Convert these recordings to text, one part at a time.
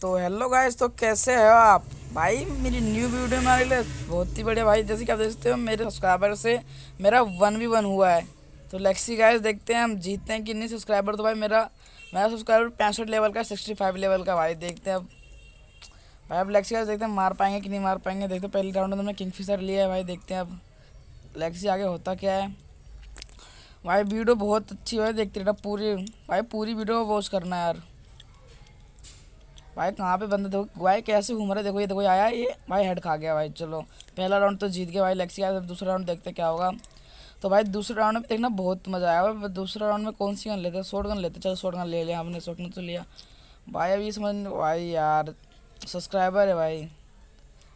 तो hello guys तो कैसे हो आप? भाई, मेरी न्यू वीडियो में आने बहुत ही बढ़िया भाई, जैसे कि आप देख सकते हो, मेरे सब्सक्राइबर से मेरा वन वी वन हुआ है। तो लेक्सी गाइस देखते हैं हम जीतते हैं कि नहीं सब्सक्राइबर तो भाई, मेरा मेरा सब्सक्राइबर पैंसठ लेवल का सिक्सटी फाइव लेवल का भाई, देखते हैं अब। भाई, अब लेक्सी गाइस देखते हैं मार पाएँगे कि नहीं मार पाएँगे। देखते पहले राउंड में किंग फिशर लिया है भाई, देखते हैं अब। लेक्सी आगे होता क्या है। भाई वीडियो बहुत अच्छी है, देखते रहना, पूरी, भाई, पूरी वीडियो वॉच करना यार। भाई कहाँ पे बंदे देखो, भाई कैसे घूम रहे देखो, ये देखो आया, ये भाई हेड खा गया भाई, चलो। पहला राउंड तो जीत गया भाई लेक्सी आया दूसरा राउंड देखते क्या होगा। तो भाई दूसरे राउंड में देखना बहुत मज़ा आया भाई दूसरे राउंड में कौन सी गन लेते शॉर्ट गन लेते, चलो शॉर्ट गन ले लिया हमने शॉर्ट गन तो लिया। भाई अभी समझ भाई यार सब्सक्राइबर है भाई।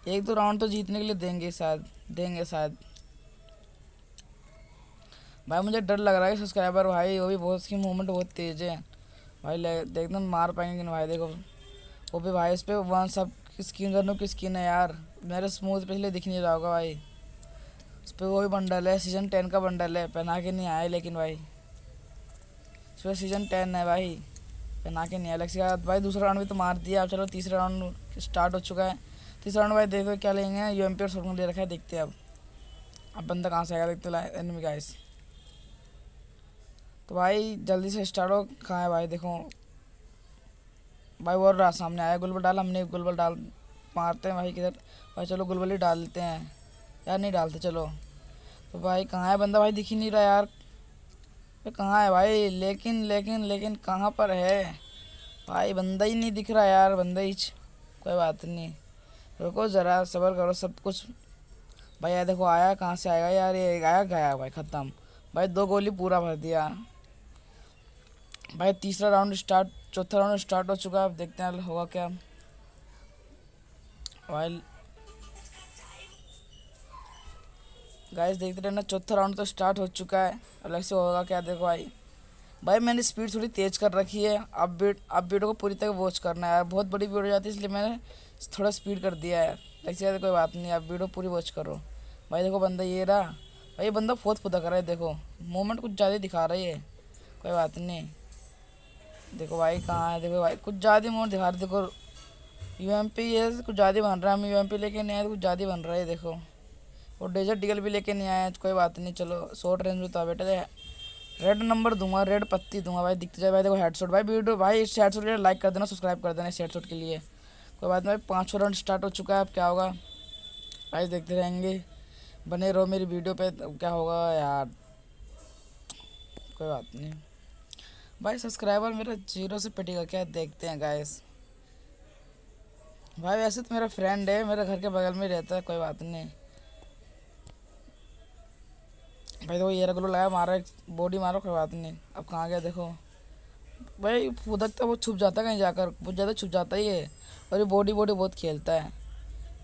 एक दो राउंड तो जीतने के लिए देंगे शायद देंगे शायद। भाई मुझे डर लग रहा है सब्सक्राइबर भाई, वो भी बहुत, उसकी मूवमेंट बहुत तेज़ है। भाई देखते मार पाएँगे भाई देखो। वो भी भाई, इस पर वन सब स्किन करने की स्किन है यार। मेरे स्मूथ पे इसलिए दिख नहीं रहा होगा भाई। इस पर वो भी बंडल है सीज़न टेन का बंडल है। पहना के नहीं आया लेकिन भाई। इस पर सीज़न टेन है भाई। पहना के नहीं आया लेकिन भाई, दूसरा राउंड भी तो मार दिया। अब चलो तीसरा राउंड स्टार्ट हो चुका है। तीसरा राउंड भाई देखो क्या लेंगे। यू एम पी और शॉर्ट ले रखा है, देखते अब। अब बंदा कहाँ से आएगा देखते एनिमी गाइस तो भाई जल्दी से स्टार्ट हो। कहाँ है भाई? देखो। भाई वो रहा, सामने आया, गुलबल डाल, हमने गुलबल डाल, मारते हैं भाई किधर? भाई चलो गुलबल ही डाल देते हैं। यार नहीं डालते, चलो। तो भाई कहाँ है बंदा? भाई दिख ही नहीं रहा यार। भाई कहाँ है भाई? लेकिन लेकिन लेकिन कहाँ पर है? भाई बंदा ही नहीं दिख रहा यार, बंदा ही कोई बात नहीं। रुको ज़रा, सबर करो सब कुछ। भाई यार देखो, आया कहाँ से? आएगा यार, ये आया गया भाई, ख़त्म। भाई दो गोली पूरा भर दिया। भाई, तीसरा राउंड स्टार्ट चौथा राउंड स्टार्ट हो चुका है, अब देखते हैं होगा क्या। भाई गाइस देखते रहना, चौथा राउंड तो स्टार्ट हो चुका है। अलग से होगा क्या, देखो भाई। भाई, मैंने स्पीड थोड़ी तेज़ कर रखी है। अब बीट अब वीडियो को पूरी तरह वॉच करना है। बहुत बड़ी वीडियो जाती है, इसलिए मैंने थोड़ा स्पीड कर दिया है। ऐसे कोई बात नहीं आप वीडियो पूरी वॉच करो। भाई, देखो बंदा ये रहा। भाई, ये बंदा फोत फुदा कर रहा है, देखो। मोमेंट कुछ ज़्यादा दिखा रही है कोई बात नहीं। देखो भाई कहाँ है? देखो भाई, कुछ ज़्यादा मोड दिखा देखो यू एम पी ये कुछ ज़्यादा बन रहा है। हम यू एम पी लेके नहीं आए तो कुछ ज़्यादा बन रहा है, देखो। और डेजर्ट डिगल भी लेके नहीं आए कोई बात नहीं, चलो शॉर्ट रेंज में तो बेटे रेड नंबर दूँगा रेड पत्ती दूँगा भाई, दिखते जाए भाई, देखो हेडशॉट भाई, वीडियो, भाई, इस हेडशॉट के लिए लाइक कर देना सब्सक्राइब कर देना इस हेडशॉट के लिए। कोई बात नहीं भाई पाँच राउंड स्टार्ट हो चुका है, अब क्या होगा? भाई, देखते रहेंगे। बने रहो मेरी वीडियो पे, क्या होगा यार? कोई बात नहीं। भाई सब्सक्राइबर मेरा ज़ीरो से पिटेगा, क्या देखते हैं गाइस भाई वैसे तो मेरा फ्रेंड है, मेरे घर के बगल में रहता है, कोई बात नहीं। भाई देखो, ये रगलो लगाया मारा बॉडी मारो, कोई बात नहीं। अब कहाँ गया देखो। भाई फुदकता वो छुप जाता कहीं जाकर बहुत ज़्यादा छुप जाता ही है। और ये बॉडी बॉडी बहुत खेलता है।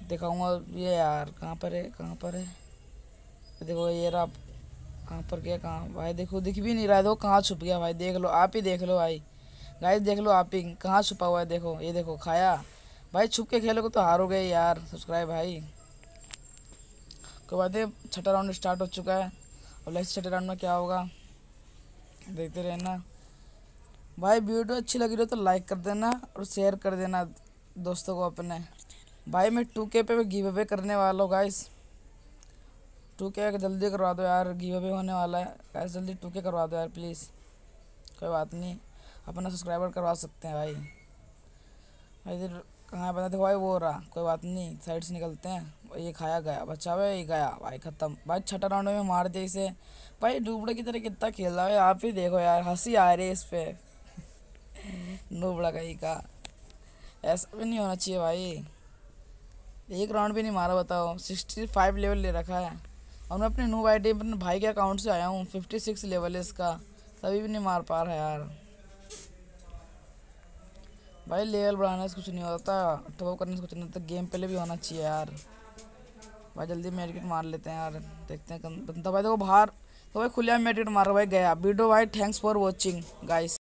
दिखाऊँगा ये यार, कहाँ पर है, कहाँ पर है? देखो ये रहा कहाँ पर गया, कहाँ? भाई देखो, दिख भी नहीं रहा है, देखो कहाँ छुप गया भाई, देख लो, आप ही देख लो भाई। गाइस देख लो आप ही, कहाँ छुपा हुआ है, देखो, ये देखो, खाया। भाई छुप के खेलोगे तो हारोगे यार सब्सक्राइब भाई। कोई बात है छठा राउंड स्टार्ट हो चुका है। और लाइक छठे राउंड में क्या होगा, देखते रहना। भाई वीडियो अच्छी लगी रही तो लाइक कर देना और शेयर कर देना दोस्तों को अपने। भाई मैं टू के पे गिव अवे करने वाला हूँ गाइस टू के जल्दी करवा दो यार गिव अवे होने वाला है। गाइस जल्दी टू के करवा दो यार प्लीज़ कोई बात नहीं, अपना सब्सक्राइबर करवा सकते हैं भाई। भाई, इधर कहाँ बता देखो भाई, वो हो रहा, कोई बात नहीं साइड से निकलते हैं। ये खाया गया बच्चा भाई, ये गया, भाई ख़त्म। भाई, छठा राउंड में मार दिया इसे। भाई, डूबड़े की तरह कितना खेल रहा है आप ही देखो यार, हँसी आ रही है इस पर डूबड़ा कहीं का। ऐसा भी नहीं होना चाहिए भाई। एक राउंड भी नहीं मारा, बताओ। सिक्सटी फाइव लेवल ले रखा है। और मैं अपने न्यू आई डी अपने भाई के अकाउंट से आया हूँ। फिफ्टी सिक्स लेवल है इसका। तभी भी नहीं मार पा रहा यार। भाई लेवल बढ़ाने से कुछ नहीं होता टॉप करने से कुछ नहीं होता गेम पहले भी होना चाहिए यार। भाई जल्दी मेडिकेट मार लेते हैं यार। देखते हैं बंदा भाई देखो बाहर तो भाई खुले मेडिकेट मार भाई गया। वीडियो भाई थैंक्स फॉर वॉचिंग गाइस